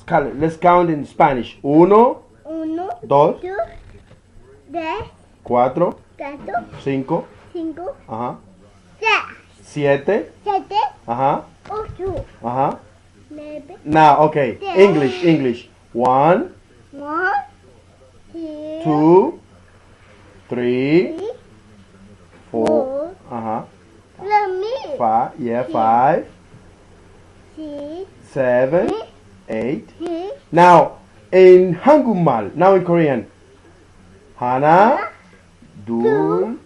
Scarlett, let's count in Spanish. Uno, Uno, dos, dos, tres, cuatro, cuatro, cinco, cinco, ajá, seis, siete, siete, ajá, ocho, ajá. nueve, Now, okay, English, English. One, one, two, two, three, three, four, four, uh-huh, five, yeah, five, six, seven, eight. Mm. Now, in Hangumal, now in Korean, Hana, Dul,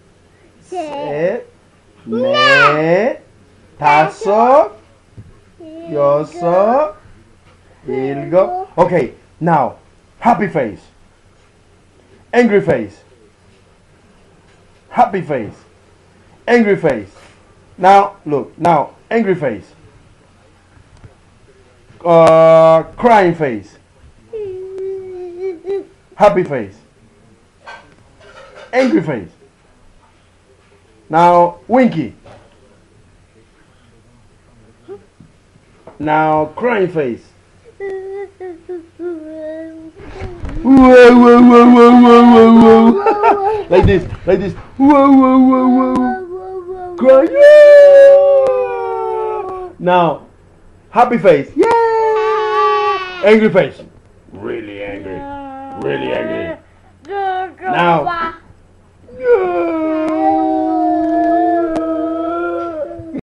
Se, Ne, Taso, Yoso, Ilgo. Okay, now, happy face, angry face, happy face, angry face. Now, look, now, angry face. Uh, crying face. Happy face. Angry face. Now, winky. Now, crying face. Whoa, whoa, whoa, whoa, whoa, whoa, whoa. like this, like this. Whoa, whoa, whoa, whoa. Cry. Yeah. Now, happy face. Yeah. Angry face. Really angry. Really angry. Now,